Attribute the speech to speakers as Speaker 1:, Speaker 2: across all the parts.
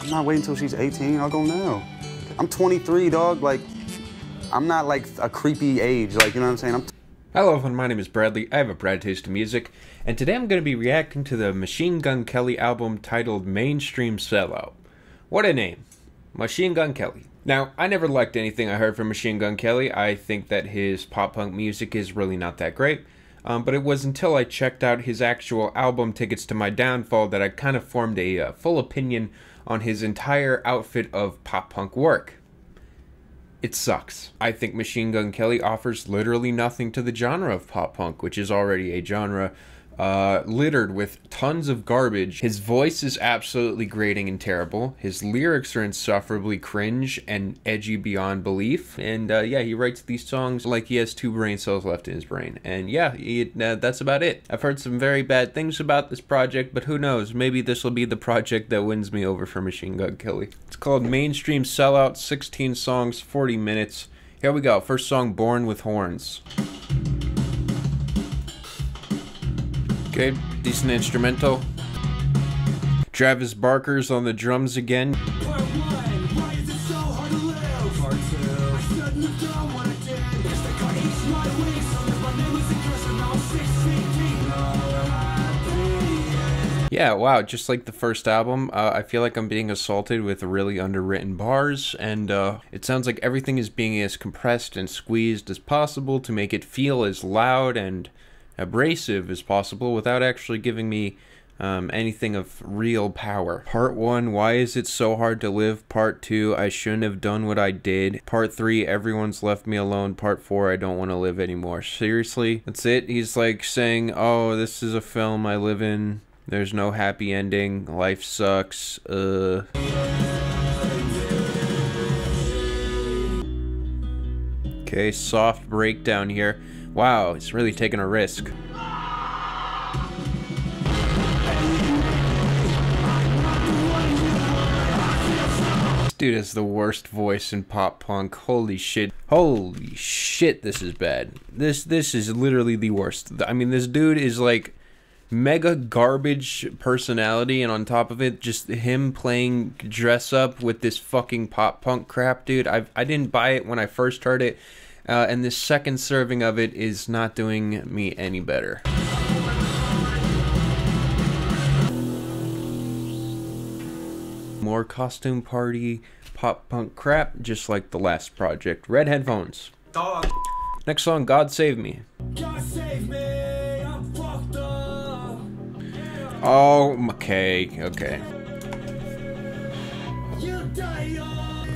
Speaker 1: I'm not waiting until she's 18. I'll go now. I'm 23, dog. Like, I'm not like a creepy age. Like, you know what I'm saying? I'm
Speaker 2: Hello everyone, my name is Bradley. I have a Brad Taste of Music, and today I'm going to be reacting to the Machine Gun Kelly album titled Mainstream Sellout. What a name. Machine Gun Kelly. Now, I never liked anything I heard from Machine Gun Kelly. I think that his pop punk music is really not that great. Um, but it was until I checked out his actual album Tickets to My Downfall that I kind of formed a uh, full opinion on his entire outfit of pop punk work. It sucks. I think Machine Gun Kelly offers literally nothing to the genre of pop punk, which is already a genre uh, littered with tons of garbage. His voice is absolutely grating and terrible. His lyrics are insufferably cringe and edgy beyond belief. And uh, yeah, he writes these songs like he has two brain cells left in his brain. And yeah, he, uh, that's about it. I've heard some very bad things about this project, but who knows? Maybe this will be the project that wins me over for Machine Gun Kelly. It's called Mainstream Sellout, 16 songs, 40 minutes. Here we go. First song, Born with Horns. Okay, decent instrumental. Travis Barker's on the drums again. Yeah, wow, just like the first album, uh, I feel like I'm being assaulted with really underwritten bars, and uh, it sounds like everything is being as compressed and squeezed as possible to make it feel as loud and abrasive as possible without actually giving me um, anything of real power. Part 1, Why is it so hard to live? Part 2, I shouldn't have done what I did. Part 3, Everyone's left me alone. Part 4, I don't want to live anymore. Seriously? That's it? He's like saying, oh, this is a film I live in. There's no happy ending. Life sucks. Uh... Okay, soft breakdown here. Wow, he's really taking a risk. This dude has the worst voice in pop punk. Holy shit. Holy shit, this is bad. This this is literally the worst. I mean, this dude is like mega garbage personality and on top of it just him playing dress up with this fucking pop punk crap, dude. I I didn't buy it when I first heard it uh, and this second serving of it is not doing me any better. More costume party, pop punk crap, just like the last project. Red headphones. Dog. Next song, God Save Me. God save me oh, okay, okay.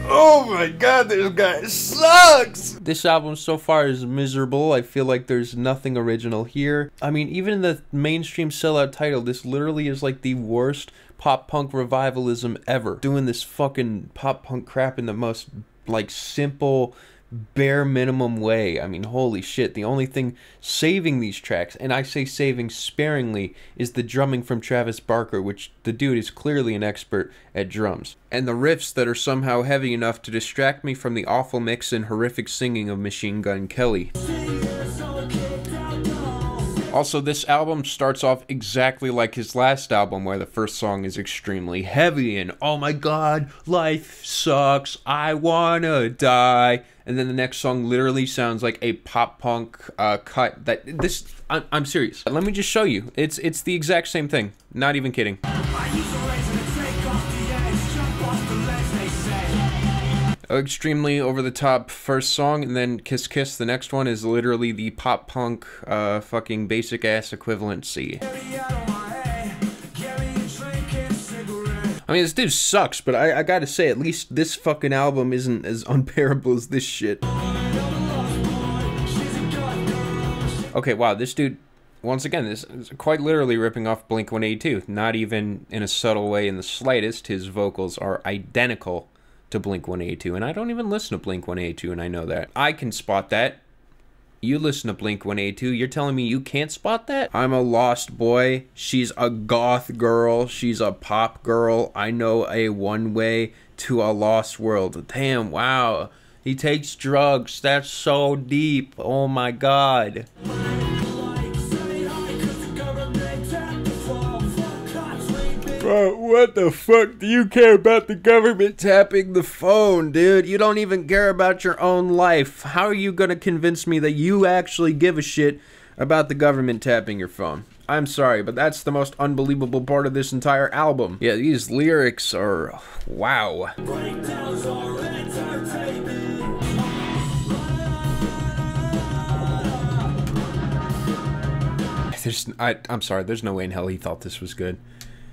Speaker 2: Oh my god, this guy sucks! This album so far is miserable. I feel like there's nothing original here. I mean, even the mainstream sellout title, this literally is like the worst pop punk revivalism ever. Doing this fucking pop punk crap in the most like simple bare minimum way. I mean, holy shit. The only thing saving these tracks, and I say saving sparingly, is the drumming from Travis Barker, which the dude is clearly an expert at drums. And the riffs that are somehow heavy enough to distract me from the awful mix and horrific singing of Machine Gun Kelly. Also, this album starts off exactly like his last album, where the first song is extremely heavy and, oh my god, life sucks, I wanna die. And then the next song literally sounds like a pop punk uh, cut. That this, I'm, I'm serious. Let me just show you. It's it's the exact same thing. Not even kidding. Extremely over the top first song, and then Kiss Kiss, the next one, is literally the pop punk uh, fucking basic ass equivalency. I mean, this dude sucks, but I, I gotta say, at least this fucking album isn't as unbearable as this shit. Okay, wow, this dude, once again, this is quite literally ripping off Blink 182. Not even in a subtle way in the slightest. His vocals are identical to Blink 182, and I don't even listen to Blink 182, and I know that. I can spot that. You listen to Blink 182, you're telling me you can't spot that? I'm a lost boy. She's a goth girl. She's a pop girl. I know a one way to a lost world. Damn, wow. He takes drugs. That's so deep. Oh my god. What the fuck do you care about the government tapping the phone, dude? You don't even care about your own life. How are you gonna convince me that you actually give a shit about the government tapping your phone? I'm sorry, but that's the most unbelievable part of this entire album. Yeah, these lyrics are wow. There's, I, I'm sorry. There's no way in hell he thought this was good.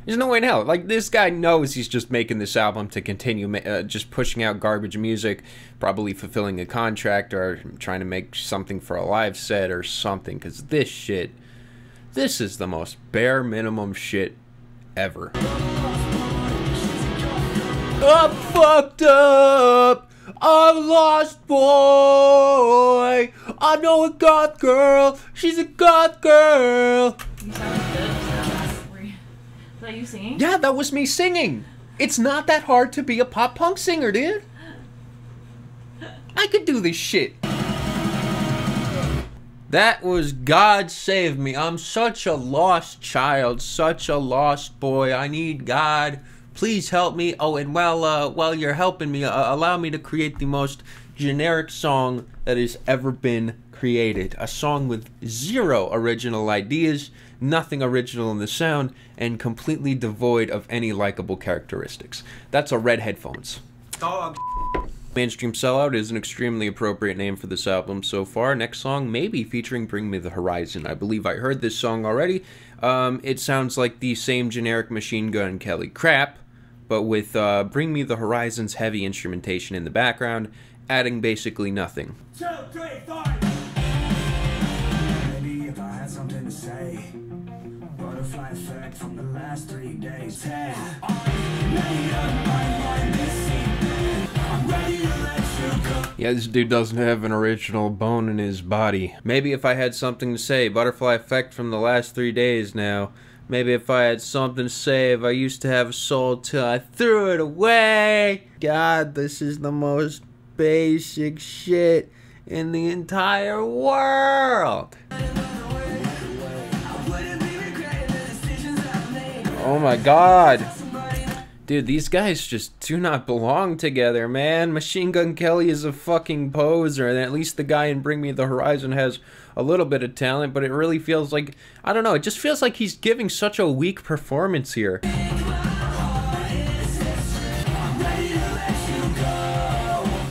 Speaker 2: There's no way in hell. Like this guy knows he's just making this album to continue uh, just pushing out garbage music, probably fulfilling a contract or trying to make something for a live set or something. Because this shit this is the most bare minimum shit ever. I'm fucked up. I'm lost boy. I know a goth girl. She's a goth girl.
Speaker 3: That you singing?
Speaker 2: Yeah, that was me singing. It's not that hard to be a pop punk singer, dude. I could do this shit. That was God save me. I'm such a lost child, such a lost boy. I need God. Please help me. Oh, and while uh, while you're helping me, uh, allow me to create the most generic song that has ever been created. A song with zero original ideas, nothing original in the sound, and completely devoid of any likable characteristics. That's a red headphones. Dog. Mainstream Sellout is an extremely appropriate name for this album so far. Next song, maybe featuring Bring Me the Horizon. I believe I heard this song already. Um, it sounds like the same generic Machine Gun Kelly crap, but with uh, Bring Me the Horizon's heavy instrumentation in the background, adding basically nothing. Two, three, Butterfly effect from the last three days. Hey, Yeah, this dude doesn't have an original bone in his body. Maybe if I had something to say, butterfly effect from the last three days now. Maybe if I had something to say, if I used to have a soul till I threw it away. God, this is the most basic shit in the entire world. Oh my god. Dude, these guys just do not belong together, man. Machine Gun Kelly is a fucking poser, and at least the guy in Bring Me the Horizon has a little bit of talent, but it really feels like, I don't know, it just feels like he's giving such a weak performance here.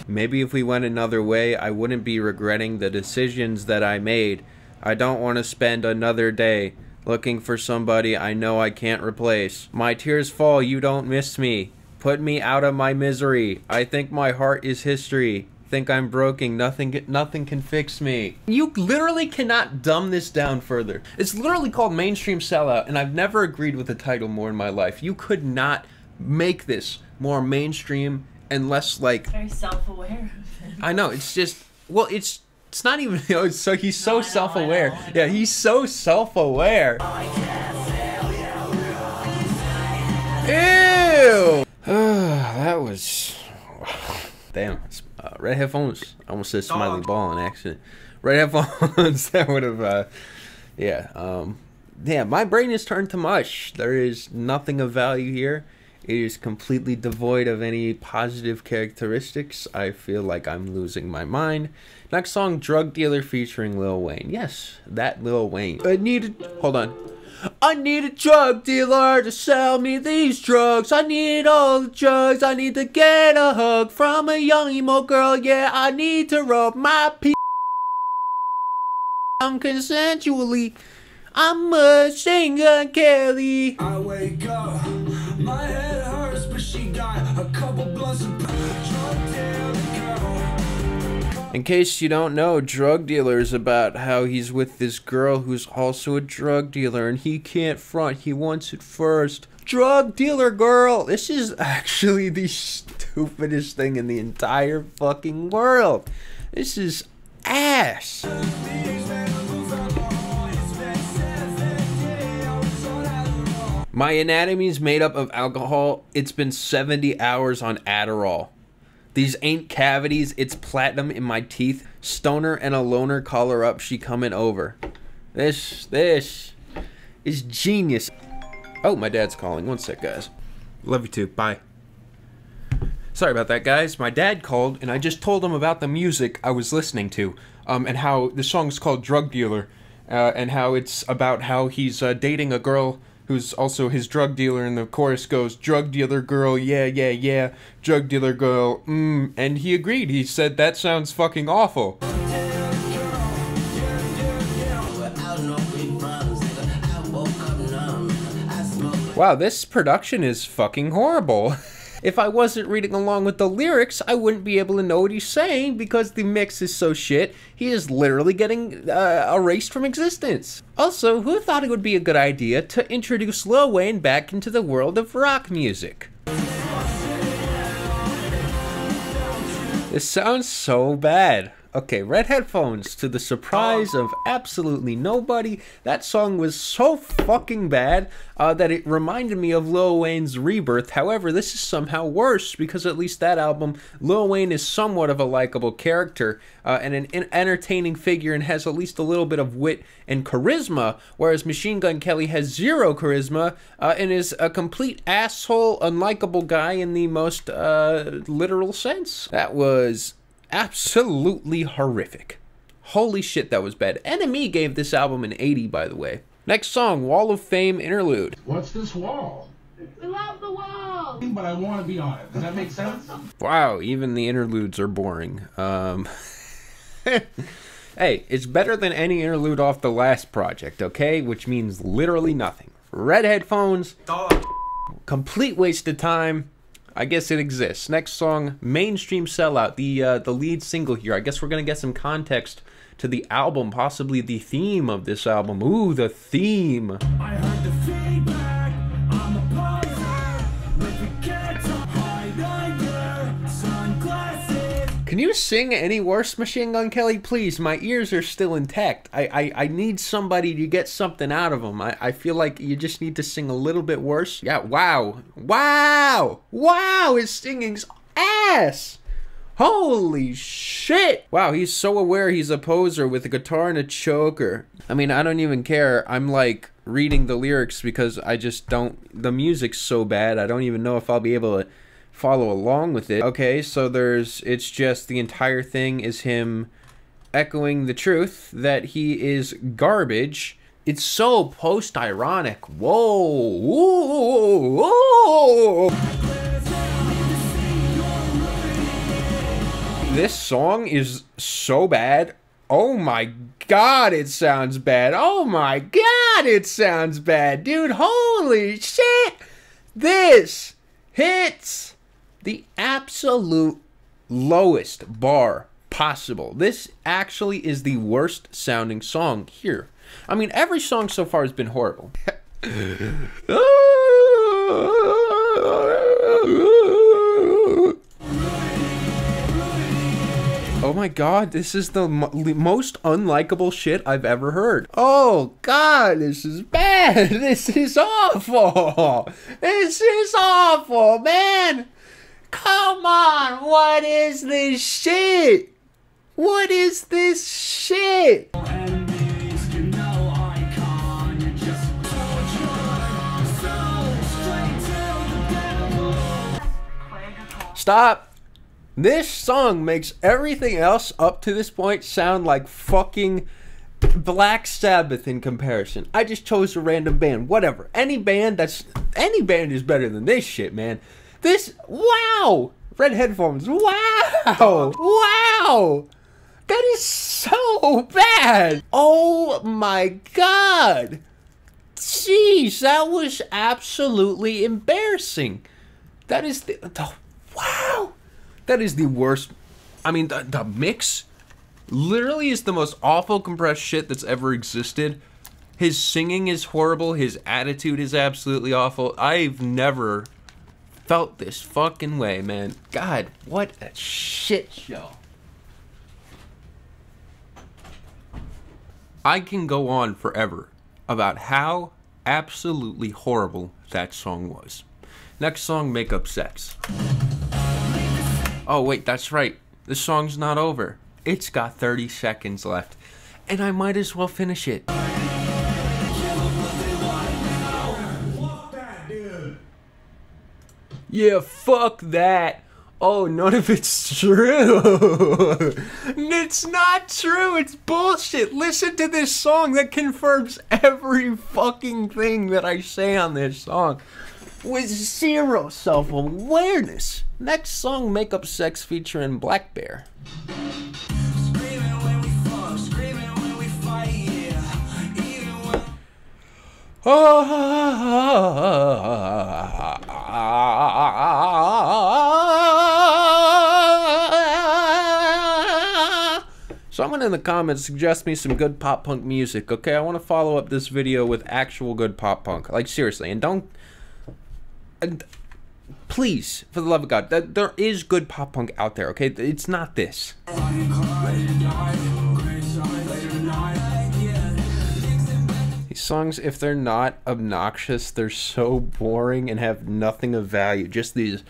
Speaker 2: Maybe if we went another way, I wouldn't be regretting the decisions that I made. I don't want to spend another day looking for somebody I know I can't replace. My tears fall, you don't miss me. Put me out of my misery. I think my heart is history. Think I'm broken. Nothing nothing can fix me. You literally cannot dumb this down further. It's literally called mainstream sellout and I've never agreed with the title more in my life. You could not make this more mainstream and less like
Speaker 3: very self-aware. Of it.
Speaker 2: I know, it's just well, it's it's not even. You know, so he's so no, self-aware. Yeah, he's so self-aware. Ew. that was. Damn. Uh, red headphones. I almost said smiley ball in accident. Red headphones. that would have. Uh, yeah. Um. Yeah. My brain is turned to mush. There is nothing of value here. It is completely devoid of any positive characteristics. I feel like I'm losing my mind. Next song, Drug Dealer featuring Lil Wayne. Yes, that Lil Wayne. I need a, hold on. I need a drug dealer to sell me these drugs. I need all the drugs. I need to get a hug from a young emo girl. Yeah, I need to rub my pee consensually. I'm a singer, Kelly. I wake up, my head in case you don't know, drug dealer's about how he's with this girl who's also a drug dealer and he can't front, he wants it first. Drug dealer girl! This is actually the stupidest thing in the entire fucking world. This is ass. My anatomy is made up of alcohol. It's been 70 hours on Adderall. These ain't cavities, it's platinum in my teeth. Stoner and a loner call her up, she coming over. This, this is genius. Oh, my dad's calling. One sec, guys. Love you too. Bye. Sorry about that, guys. My dad called, and I just told him about the music I was listening to, um, and how the song's called "Drug Dealer," uh, and how it's about how he's uh, dating a girl who's also his drug dealer, and the chorus goes, "Drug dealer girl, yeah, yeah, yeah, drug dealer girl, mm," and he agreed. He said that sounds fucking awful. Wow, this production is fucking horrible. if I wasn't reading along with the lyrics, I wouldn't be able to know what he's saying because the mix is so shit. He is literally getting uh, erased from existence. Also, who thought it would be a good idea to introduce Lil Wayne back into the world of rock music? This sounds so bad. Okay, Red Headphones, to the surprise of absolutely nobody, that song was so fucking bad uh, that it reminded me of Lil Wayne's Rebirth. However, this is somehow worse because at least that album, Lil Wayne is somewhat of a likable character uh, and an entertaining figure and has at least a little bit of wit and charisma, whereas Machine Gun Kelly has zero charisma uh, and is a complete asshole, unlikable guy in the most uh, literal sense. That was absolutely horrific. Holy shit, that was bad. NME gave this album an 80, by the way. Next song, Wall of Fame Interlude.
Speaker 4: What's this wall?
Speaker 3: We love the wall.
Speaker 4: But I want to be on it. Does that make sense?
Speaker 2: Wow, even the interludes are boring. Um, hey, it's better than any interlude off the last project, okay? Which means literally nothing. Red headphones, complete waste of time. I guess it exists. Next song, mainstream sellout, the uh, the lead single here. I guess we're gonna get some context to the album, possibly the theme of this album. Ooh, the theme. You sing any worse, Machine Gun Kelly? Please, my ears are still intact. I, I, I need somebody to get something out of them. I, I feel like you just need to sing a little bit worse. Yeah, wow. Wow! Wow, his singing's ass! Holy shit! Wow, he's so aware he's a poser with a guitar and a choker. I mean, I don't even care. I'm like reading the lyrics because I just don't. The music's so bad, I don't even know if I'll be able to follow along with it. Okay, so there's. It's just the entire thing is him echoing the truth that he is garbage. It's so post ironic. Whoa! Whoa! Whoa! This song is so bad. Oh my god, it sounds bad. Oh my god, it sounds bad. Dude, holy shit! This hits the absolute lowest bar possible. This actually is the worst sounding song here. I mean, every song so far has been horrible. Oh my god, this is the mo- most unlikable shit I've ever heard. Oh god, this is bad. This is awful. This is awful, man. Come on, what is this shit? What is this shit?
Speaker 5: Enemies, you know I can't just so straight to the devil.
Speaker 3: Play a good call.
Speaker 2: Stop. This song makes everything else up to this point sound like fucking Black Sabbath in comparison. I just chose a random band. Whatever. Any band that's any band is better than this shit, man. This wow. Red headphones. Wow. Wow. That is so bad. Oh my god. Jeez, that was absolutely embarrassing. That is the, the wow. That is the worst. I mean, the, the mix literally is the most awful compressed shit that's ever existed. His singing is horrible. His attitude is absolutely awful. I've never felt this fucking way, man. God, what a shit show. I can go on forever about how absolutely horrible that song was. Next song, Make Up Sex. Oh, wait, that's right. The song's not over. It's got 30 seconds left. And I might as well finish it. Yeah, fuck that. Oh, none of it's true. it's not true. It's bullshit. Listen to this song that confirms every fucking thing that I say on this song with zero self awareness. Next song, Make Up Sex featuring
Speaker 5: blackbear.
Speaker 2: Someone in the comments suggest me some good pop punk music. Okay, I want to follow up this video with actual good pop punk. Like seriously, and don't and please, for the love of God, there is good pop punk out there. Okay, it's not this. Songs, if they're not obnoxious, they're so boring and have nothing of value. Just these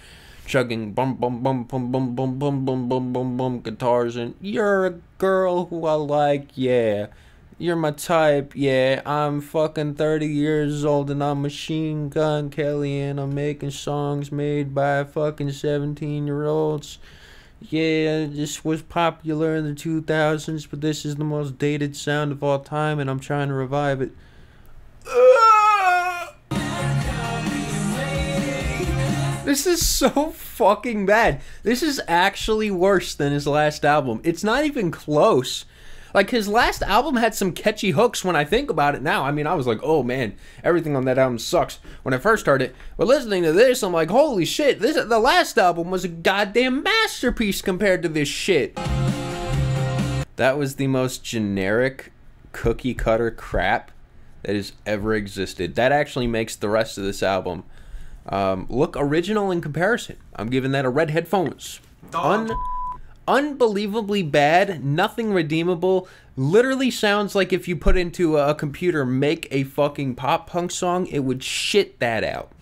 Speaker 2: chugging bum bum bum bum bum bum bum bum bum bum bum guitars and you're a girl who I like, yeah. You're my type, yeah. I'm fucking 30 years old and I'm Machine Gun Kelly and I'm making songs made by fucking 17 year olds. Yeah, this was popular in the 2000s, but this is the most dated sound of all time and I'm trying to revive it. This is so fucking bad. This is actually worse than his last album. It's not even close. Like his last album had some catchy hooks when I think about it now. I mean, I was like, "Oh man, everything on that album sucks." When I first heard it, but listening to this, I'm like, "Holy shit, this the last album was a goddamn masterpiece compared to this shit." That was the most generic cookie cutter crap that has ever existed. That actually makes the rest of this album um, look original in comparison. I'm giving that a red headphones. Un- unbelievably bad, nothing redeemable. Literally sounds like if you put into a computer make a fucking pop punk song, it would shit that out.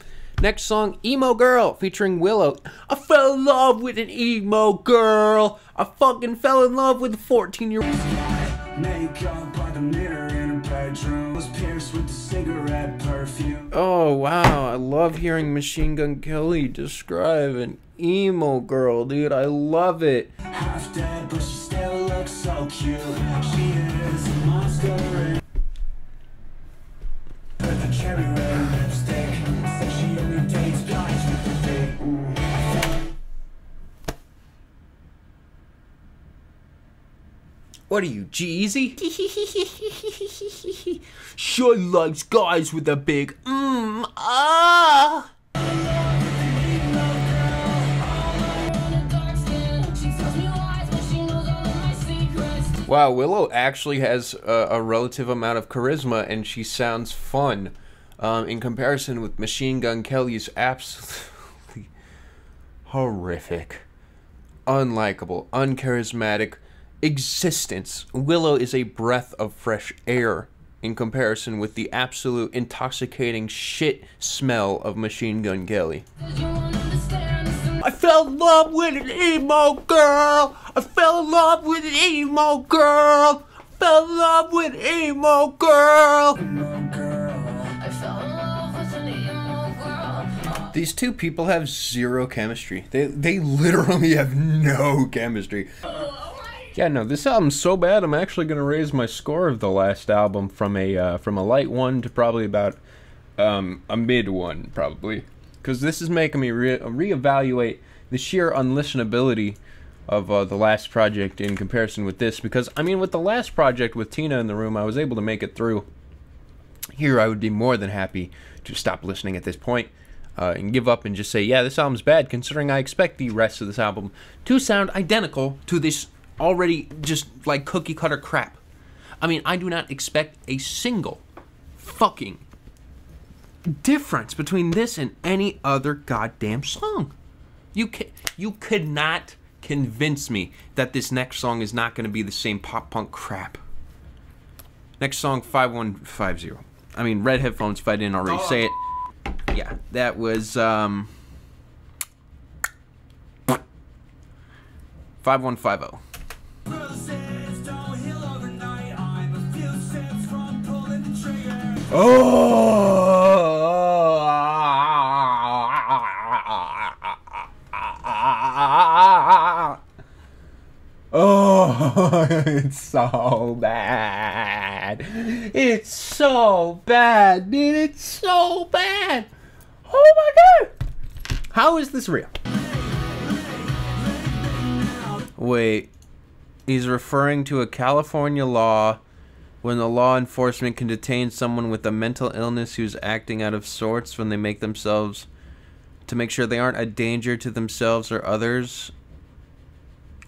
Speaker 2: Next song, Emo Girl, featuring Willow. I fell in love with an emo girl. I fucking fell in love with a 14 year old.
Speaker 5: Makeup by the mirror in her bedroom was pierced with the cigarette perfume.
Speaker 2: Oh wow, I love hearing Machine Gun Kelly describe an emo girl, dude. I love it.
Speaker 5: Half dead, but she still looks so cute. She is a monster.
Speaker 2: What are you, G-Eazy? sure likes guys with a big mmm ah. Wow, Willow actually has a, a relative amount of charisma and she sounds fun um, in comparison with Machine Gun Kelly's absolutely horrific, unlikable, uncharismatic existence. Willow is a breath of fresh air in comparison with the absolute intoxicating shit smell of Machine Gun Kelly. I fell in love with an emo girl. I fell in love with an emo girl. I Fell in love with an emo girl. These two people have zero chemistry. They they literally have no chemistry. Yeah, no, this album's so bad. I'm actually gonna raise my score of the last album from a uh, from a light one to probably about um, a mid one, probably, because this is making me re- reevaluate the sheer unlistenability of uh, the last project in comparison with this. Because I mean, with the last project with Tina in the room, I was able to make it through. Here, I would be more than happy to stop listening at this point. Uh, and give up and just say, yeah, this album's bad, considering I expect the rest of this album to sound identical to this already just like cookie cutter crap. I mean, I do not expect a single fucking difference between this and any other goddamn song. You can you could not convince me that this next song is not going to be the same pop punk crap. Next song 5150. I mean, red headphones if I didn't already say it. Yeah, that was um 5150.
Speaker 5: Oh!
Speaker 2: oh it's so bad. It's so bad, dude. It's so bad. Oh my god. How is this real? Wait. He's referring to a California law when the law enforcement can detain someone with a mental illness who's acting out of sorts when they make themselves to make sure they aren't a danger to themselves or others.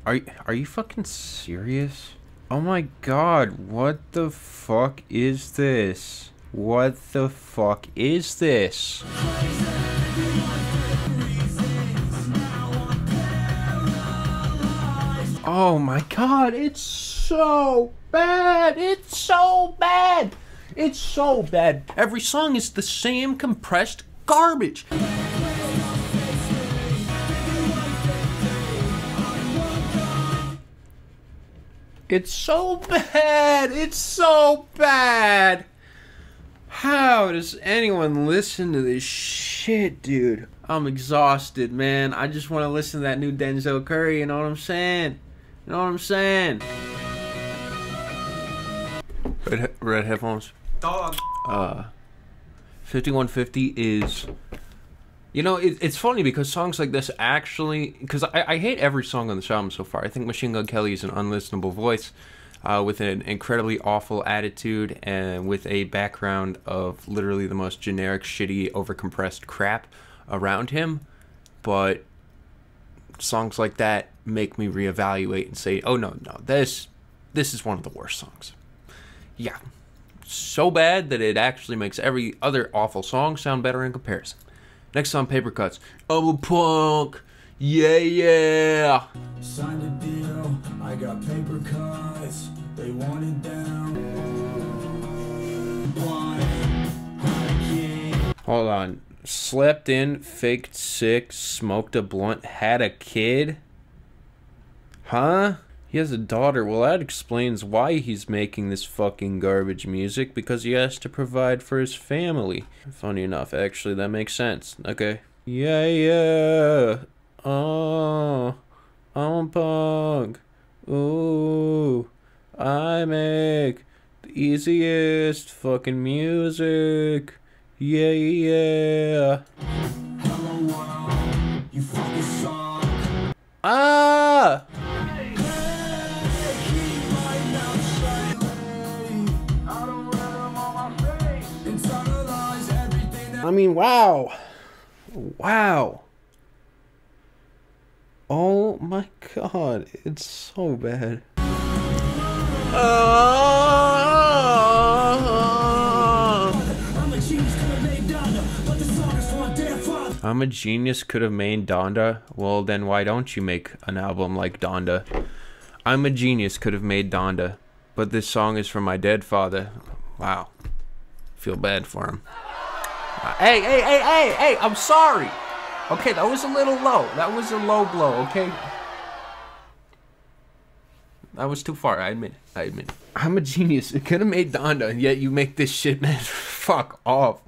Speaker 2: Are are you fucking serious? Oh my god, what the fuck is this? What the fuck is this? Oh my god, it's so bad. It's so bad. It's so bad. Every song is the same compressed garbage. It's so bad. It's so bad. How does anyone listen to this shit, dude? I'm exhausted, man. I just want to listen to that new Denzel Curry, you know what I'm saying? You know what I'm saying? Red, red headphones.
Speaker 1: Dog.
Speaker 2: Uh, 5150 is. You know, it, it's funny because songs like this actually. Because I, I hate every song on this album so far. I think Machine Gun Kelly is an unlistenable voice uh, with an incredibly awful attitude and with a background of literally the most generic, shitty, overcompressed crap around him. But songs like that make me reevaluate and say, oh no, no, this this is one of the worst songs. Yeah. So bad that it actually makes every other awful song sound better in comparison. Next on Paper Cuts. I'm a punk. Yeah, yeah.
Speaker 5: Signed a deal, I got paper cuts, they want it down. Blind,
Speaker 2: Hold on. Slept in, faked sick, smoked a blunt, had a kid? Huh? He has a daughter. Well, that explains why he's making this fucking garbage music because he has to provide for his family. Funny enough, actually, that makes sense. Okay. Yeah, yeah. Oh, I'm a punk. Ooh, I make the easiest fucking music. Yeah, yeah.
Speaker 5: Hello world, you fucking suck.
Speaker 2: Ah!
Speaker 5: I
Speaker 2: mean, wow. Wow. Oh my god, it's so bad. Ah.
Speaker 5: I'm a genius, could've made Donda, but the song is for my dead father.
Speaker 2: I'm a genius could have made Donda. Well, then why don't you make an album like Donda? I'm a genius could have made Donda, but this song is for my dead father. Wow. Feel bad for him. Hey, hey, hey, hey, hey, I'm sorry. Okay, that was a little low. That was a low blow, okay? That was too far, I admit. I admit. I'm a genius. It could have made Donda, and yet you make this shit, man. Fuck off.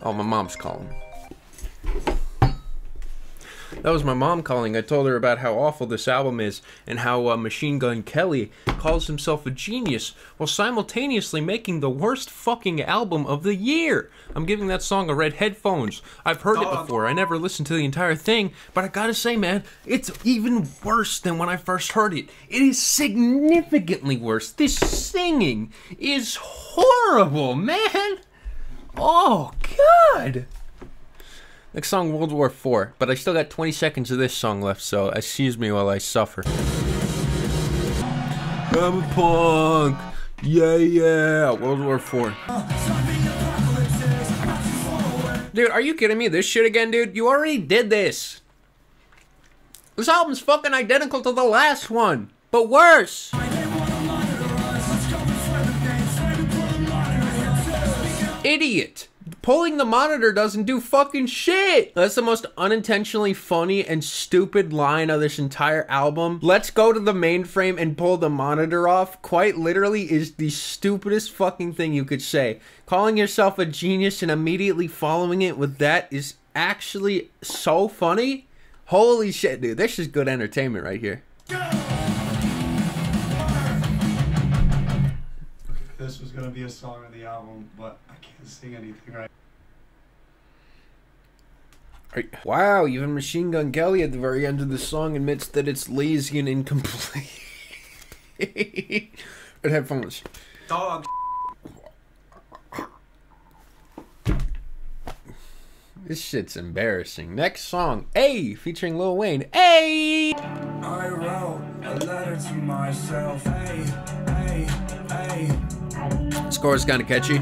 Speaker 2: Oh, my mom's calling. That was my mom calling. I told her about how awful this album is and how uh, Machine Gun Kelly calls himself a genius while simultaneously making the worst fucking album of the year. I'm giving that song a red headphones. I've heard it before. I never listened to the entire thing, but I gotta say, man, it's even worse than when I first heard it. It is significantly worse. This singing is horrible, man. Oh, God. Next song, World War IV, but I still got 20 seconds of this song left, so excuse me while I suffer. I'm a punk. Yeah, yeah. World War IV. Dude, are you kidding me? This shit again, dude? You already did this. This album's fucking identical to the last one, but worse. Idiot. Pulling the monitor doesn't do fucking shit. That's the most unintentionally funny and stupid line of this entire album. Let's go to the mainframe and pull the monitor off. Quite literally is the stupidest fucking thing you could say. Calling yourself a genius and immediately following it with that is actually so funny. Holy shit, dude. This is good entertainment right here.
Speaker 6: this was gonna be a song of the album, but I can't sing anything right.
Speaker 2: Are- Wow, even Machine Gun Kelly at the very end of the song admits that it's lazy and incomplete. Red headphones.
Speaker 6: Dog.
Speaker 2: This shit's embarrassing. Next song, A, featuring Lil Wayne. A.
Speaker 5: I wrote a letter to myself. Hey, hey, hey.
Speaker 2: Score is kind of catchy.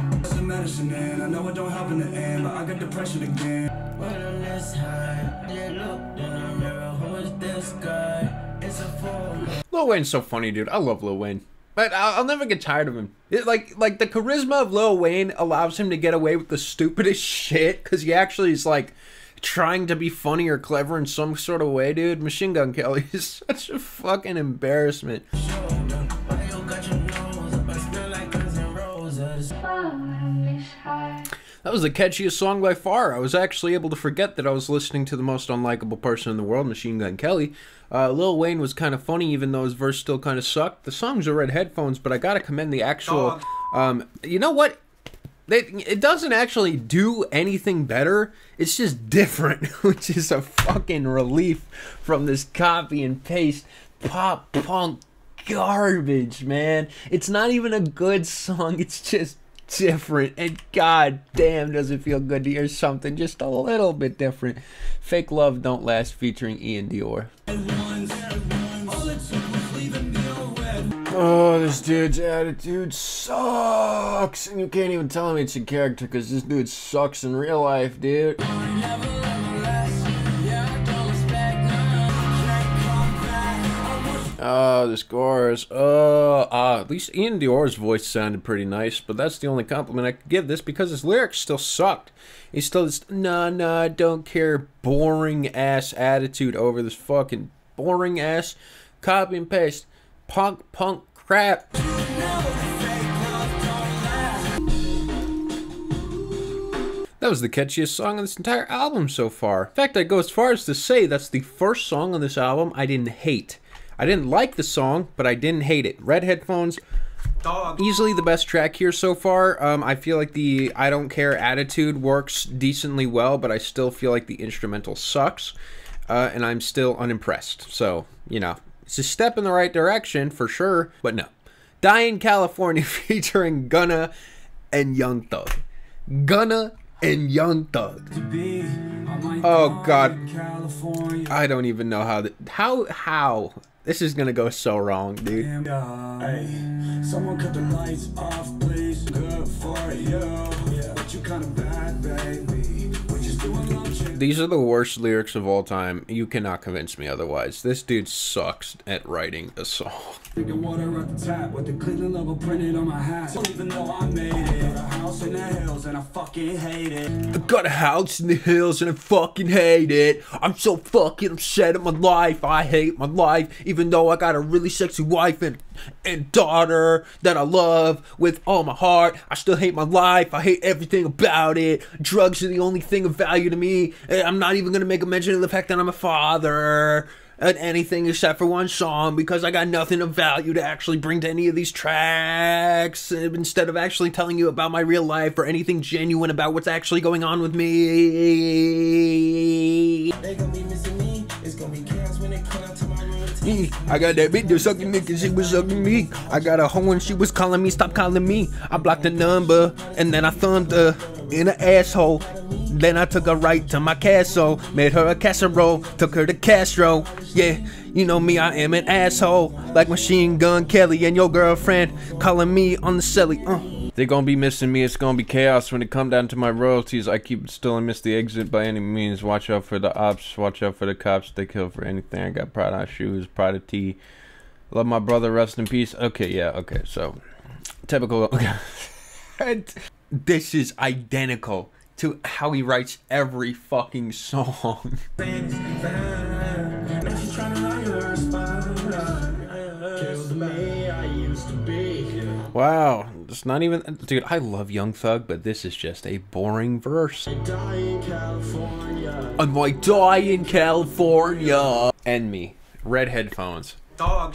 Speaker 2: Lil Wayne's so funny, dude. I love Lil Wayne. But I'll, never get tired of him. It, like, like the charisma of Lil Wayne allows him to get away with the stupidest shit because he actually is like trying to be funny or clever in some sort of way, dude. Machine Gun Kelly is such a fucking embarrassment.
Speaker 5: Why
Speaker 2: That was the catchiest song by far. I was actually able to forget that I was listening to the most unlikable person in the world, Machine Gun Kelly. Uh, Lil Wayne was kind of funny, even though his verse still kind of sucked. The songs are red headphones, but I gotta commend the actual. Um, you know what? They, it doesn't actually do anything better. It's just different, which is a fucking relief from this copy and paste pop punk garbage, man. It's not even a good song. It's just different. And god damn, does it feel good to hear something just a little bit different. Fake Love Don't Last featuring iann dior. Oh, this dude's attitude sucks. And you can't even tell me it's a character because this dude sucks in real life, dude. Oh, the scores. Oh, uh, at least iann dior's voice sounded pretty nice, but that's the only compliment I could give this because his lyrics still sucked. He still this nah nah I don't care boring ass attitude over this fucking boring ass copy and paste punk punk crap. That was the catchiest song on this entire album so far. In fact, I go as far as to say that's the first song on this album I didn't hate. I didn't like the song, but I didn't hate it. Red Headphones,
Speaker 6: Dog.
Speaker 2: easily the best track here so far. Um, I feel like the I don't care attitude works decently well, but I still feel like the instrumental sucks, uh, and I'm still unimpressed. So you know, it's a step in the right direction for sure, but no. Die in California featuring Gunna and Young Thug. Gunna and Young Thug.
Speaker 5: Be
Speaker 2: Oh, God. I don't even know how. The, how how this is gonna go so wrong, dude.
Speaker 5: Damn, Hey, someone cut the lights off, please. Good for you. Yeah. But you kinda bad, baby. We just doing love shit.
Speaker 2: These are the worst lyrics of all time. You cannot convince me otherwise. This dude sucks at writing a song.
Speaker 5: House in the hills and I fucking hate it.
Speaker 2: I got a house in the hills and I fucking hate it. I'm so fucking upset at my life. I hate my life, even though I got a really sexy wife and and daughter that I love with all my heart. I still hate my life. I hate everything about it. Drugs are the only thing of value to me. I'm not even gonna make a mention of the fact that I'm a father. At anything except for one song because I got nothing of value to actually bring to any of these tracks instead of actually telling you about my real life or anything genuine about what's actually going on with me.
Speaker 5: Room.
Speaker 2: I got that bitch sucking me cause she was sucking me. I got a hoe and she was calling me, stop calling me. I blocked the number and then I thumbed her in her asshole. Then I took her right to my castle, made her a casserole, took her to Castro. Yeah, you know me, I am an asshole. Like Machine Gun Kelly and your girlfriend calling me on the celly. Uh. They're gonna be missing me. It's gonna be chaos when it come down to my royalties. I keep still and miss the exit by any means. Watch out for the ops. Watch out for the cops. They kill for anything. I got pride on shoes, pride of tee. Love my brother. Rest in peace. Okay, yeah. Okay, so typical. This is identical to how he writes every fucking song. Wow, it's not even, dude. I love Young Thug, but this is just a boring verse. I might die in California. And me, red headphones.
Speaker 6: Dog.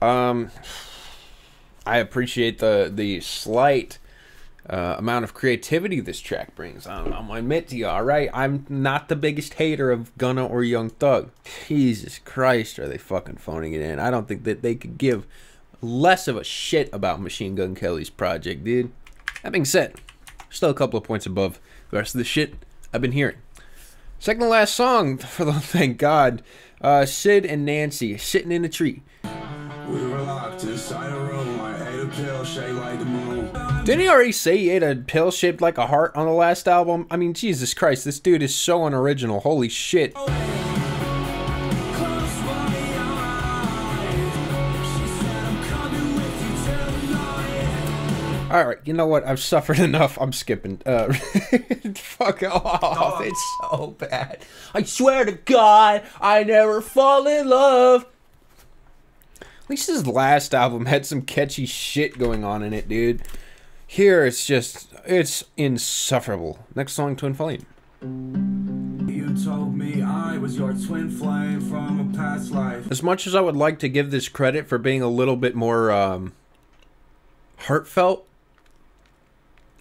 Speaker 2: Um, I appreciate the the slight uh, amount of creativity this track brings. I'm, I'm gonna admit to you, all right, I'm not the biggest hater of Gunna or Young Thug. Jesus Christ, are they fucking phoning it in? I don't think that they could give less of a shit about Machine Gun Kelly's project, dude. That being said, still a couple of points above the rest of the shit I've been hearing. Second to last song, for the thank God, uh, Sid and Nancy sitting in a tree.
Speaker 5: We were locked inside a room. I ate a pill shaped like the moon.
Speaker 2: Didn't he already say he ate a pill shaped like a heart on the last album? I mean, Jesus Christ, this dude is so unoriginal. Holy shit.
Speaker 5: Close
Speaker 2: All right, you know what? I've suffered enough. I'm skipping. Uh, fuck off. It's so bad. I swear to God, I never fall in love. At least his last album had some catchy shit going on in it, dude. Here, it's just, it's insufferable. Next song, Twin Flame.
Speaker 5: You told me I was your twin flame from a past life.
Speaker 2: As much as I would like to give this credit for being a little bit more um, heartfelt,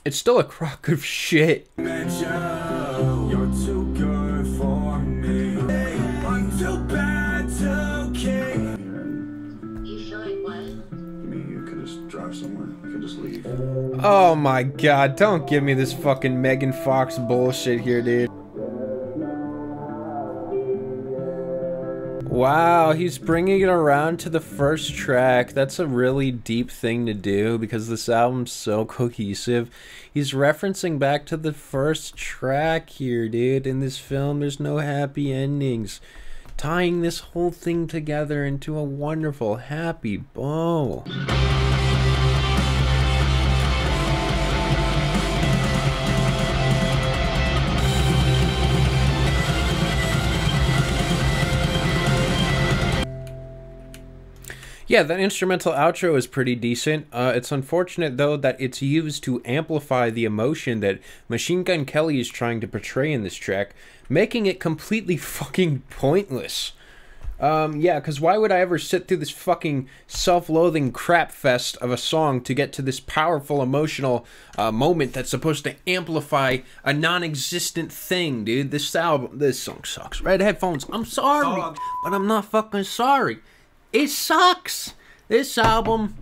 Speaker 2: it's still a crock of shit.
Speaker 5: Met you. You're too good for me. I'm too bad to keep.
Speaker 3: You feel like what?
Speaker 6: I mean, you could just drive somewhere. You could just leave.
Speaker 2: Oh my god, don't give me this fucking Megan Fox bullshit here, dude. Wow, he's bringing it around to the first track. That's a really deep thing to do because this album's so cohesive. He's referencing back to the first track here, dude. In this film, there's no happy endings. Tying this whole thing together into a wonderful, happy bow. Yeah, that instrumental outro is pretty decent. Uh, it's unfortunate, though, that it's used to amplify the emotion that Machine Gun Kelly is trying to portray in this track, making it completely fucking pointless. Um, yeah, because why would I ever sit through this fucking self loathing crap fest of a song to get to this powerful emotional uh, moment that's supposed to amplify a non existent thing, dude? This album, this song sucks. Red headphones, I'm sorry, but I'm not fucking sorry. It sucks. This album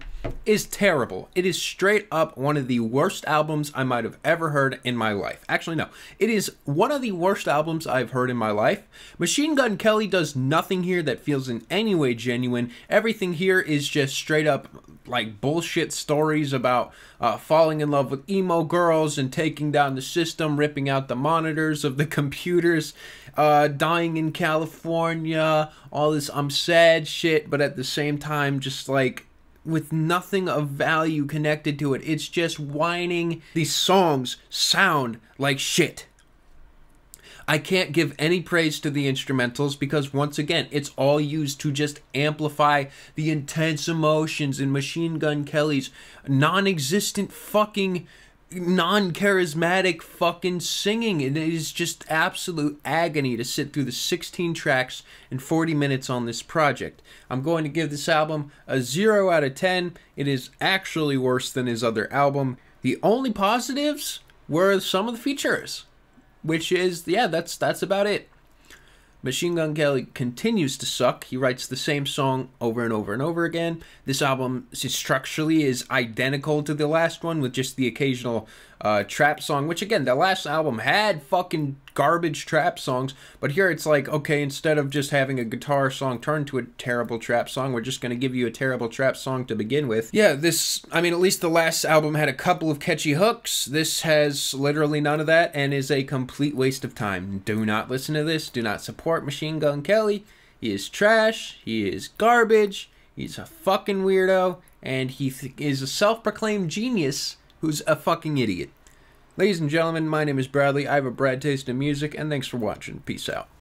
Speaker 2: is terrible. It is straight up one of the worst albums I might have ever heard in my life. Actually, no. It is one of the worst albums I've heard in my life. Machine Gun Kelly does nothing here that feels in any way genuine. Everything here is just straight up like bullshit stories about uh, falling in love with emo girls and taking down the system, ripping out the monitors of the computers, uh, dying in California, all this I'm sad shit, but at the same time, just like with nothing of value connected to it. It's just whining. These songs sound like shit. I can't give any praise to the instrumentals because, once again, it's all used to just amplify the intense emotions in Machine Gun Kelly's non existent fucking non charismatic fucking singing. It is just absolute agony to sit through the 16 tracks and 40 minutes on this project. I'm going to give this album a 0 out of 10. It is actually worse than his other album. The only positives were some of the features, which is, yeah, that's that's about it. Machine Gun Kelly continues to suck. He writes the same song over and over and over again. This album structurally is identical to the last one, with just the occasional uh, trap song. Which again, the last album had fucking garbage trap songs, but here it's like, okay, instead of just having a guitar song turn to a terrible trap song, we're just gonna give you a terrible trap song to begin with. Yeah, this, I mean, at least the last album had a couple of catchy hooks. This has literally none of that and is a complete waste of time. Do not listen to this. Do not support Machine Gun Kelly. He is trash. He is garbage. He's a fucking weirdo. And he is a self proclaimed genius who's a fucking idiot. Ladies and gentlemen, my name is Bradley. I have a Brad taste in music, and thanks for watching. Peace out.